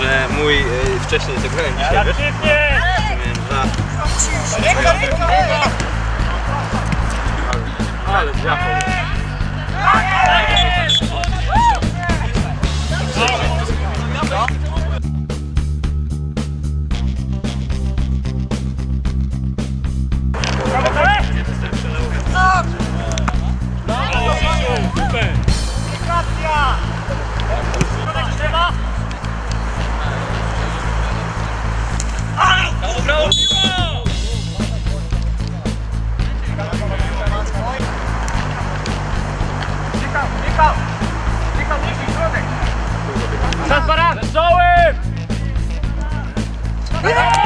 że mój e, wcześniej zagrałem dzisiaj, wiesz? Miałem dwa. Transparent! Zoe! Yeah!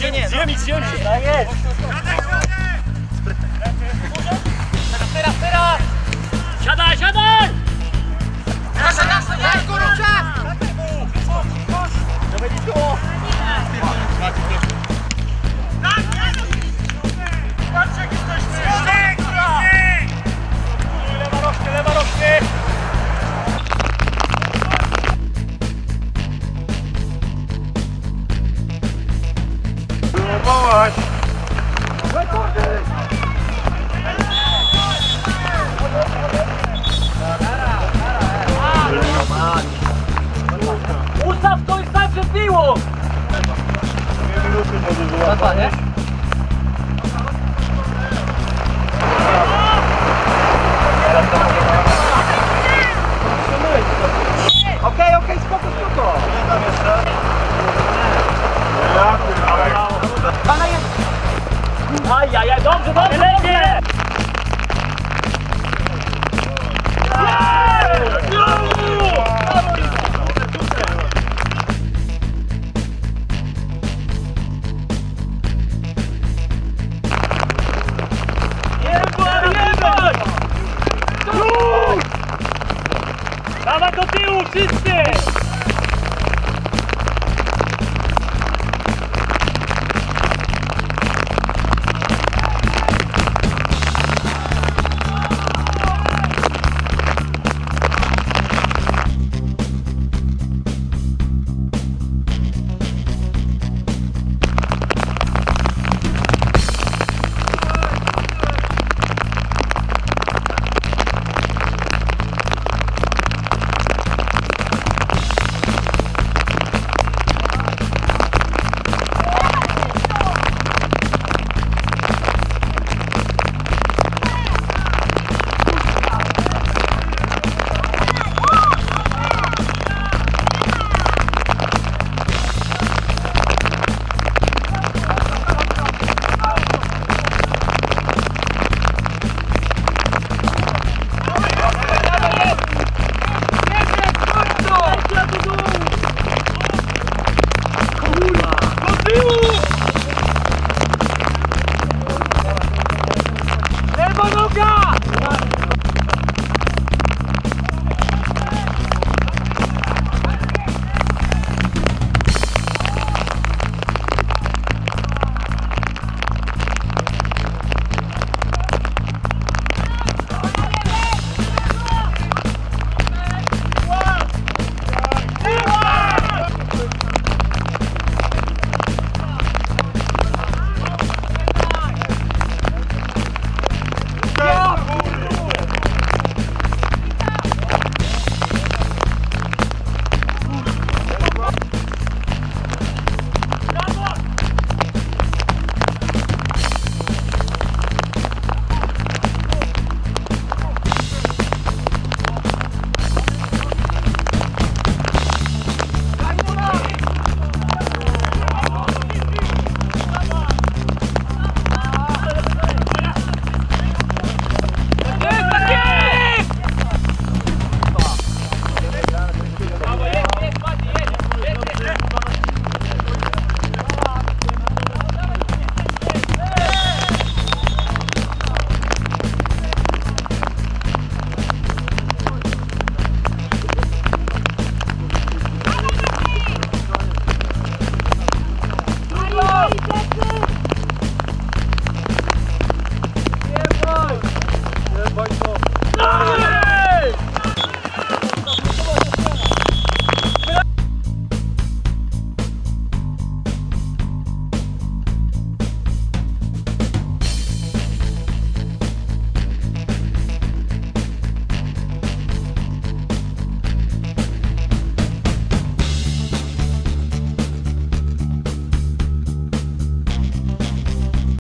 nie, nie, zjemi, no. zjemi. Tak jest. Teraz, teraz, teraz! Siadaj, siadaj! Proszę nas, nie, kurczę! Dwa, nie? Okej, okej, spoko, spoko. Ajajaj, dobrze, dobrze! Assisted!